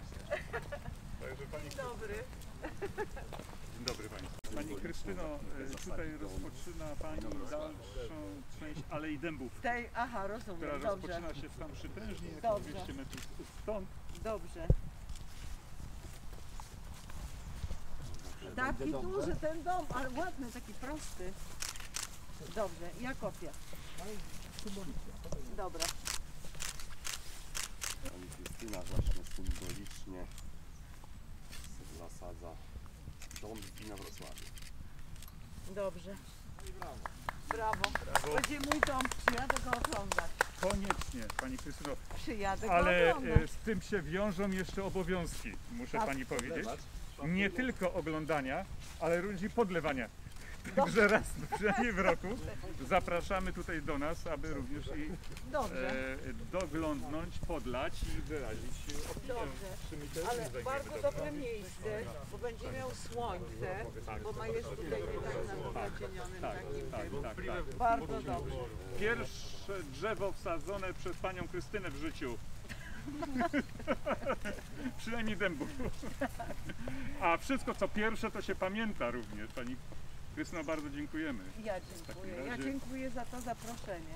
właśnie. Także pani, Dzień dobry. dzień dobry Pani. Pani Krystyno, e, tutaj rozpoczyna Pani dalszą część Alei Dębów, Tej, aha, która rozumiem, dobrze, rozpoczyna się tam przytężnie, jak Dobrze. 200 metrów stąd. dobrze. Taki duży ten dom, ale ładny, taki prosty. Dobrze, ja kopię. Dobra, Pani Krystyna właśnie symbolicznie zasadza dom na Wrocławiu. dobrze. Brawo. Będzie mój dom, przyjadę go oglądać. Koniecznie, Pani Krystyno, Przyjadę go ale oglądać. e, z tym się wiążą jeszcze obowiązki, muszę A, Pani powiedzieć. Nie tylko oglądania, ale również podlewania. Także raz przynajmniej w roku zapraszamy tutaj do nas, aby również i e, doglądnąć, podlać i wyrazić opinię. Dobrze. Ale bardzo dobre miejsce, bo będzie miał słońce, bo ma jest tutaj tak na zacienionym Tak, takim tak, tym. tak, tak. Bardzo dobrze. Pierwsze drzewo wsadzone przez panią Krystynę w życiu. Przynajmniej dębu. A wszystko co pierwsze to się pamięta również. Pani Krystyno, bardzo dziękujemy. Ja dziękuję. Ja dziękuję za to zaproszenie.